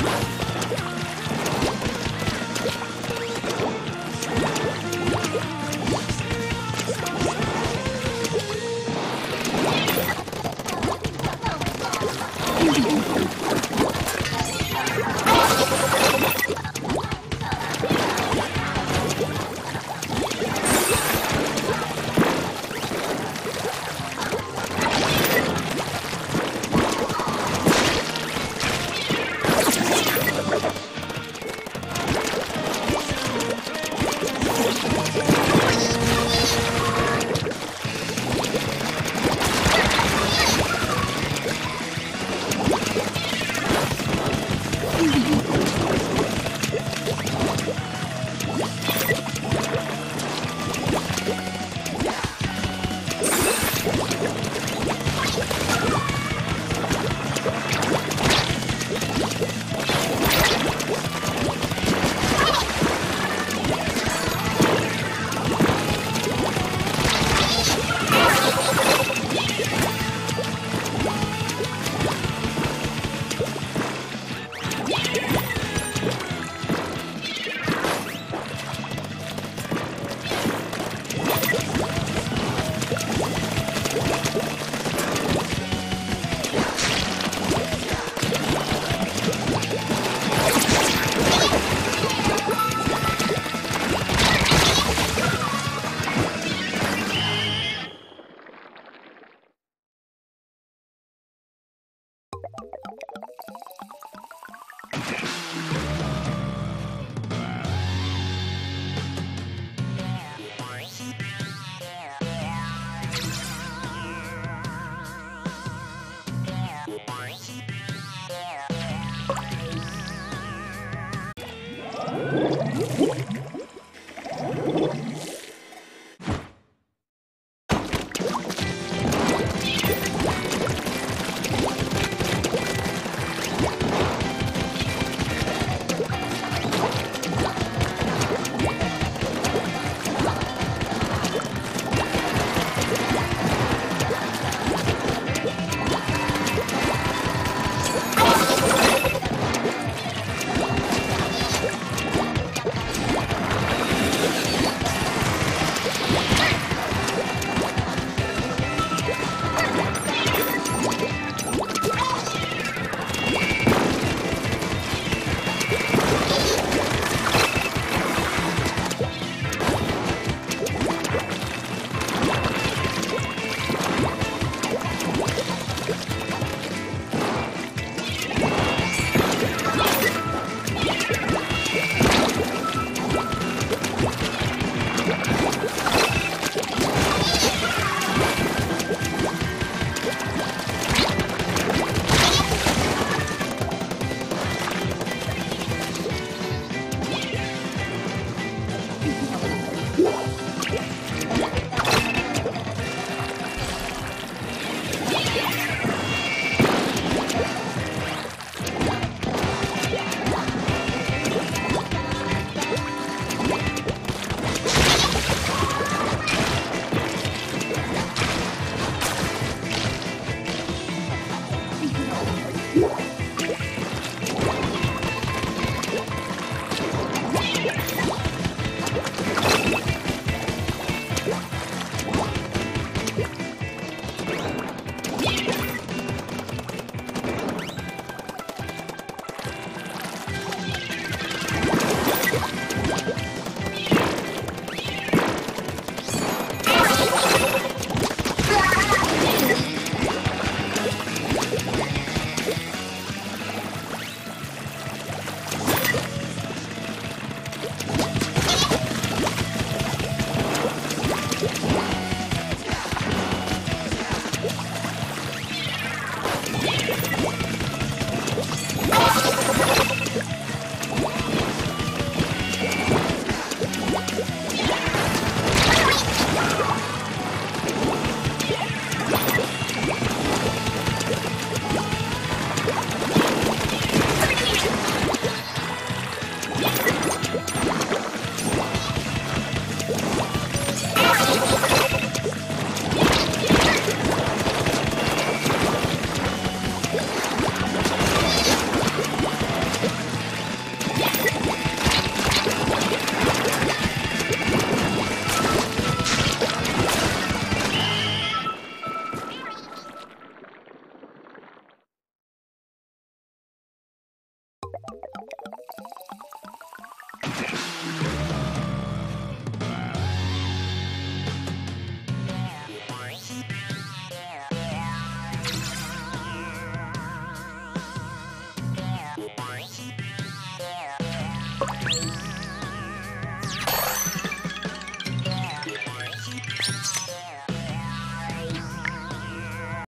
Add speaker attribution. Speaker 1: Whoa!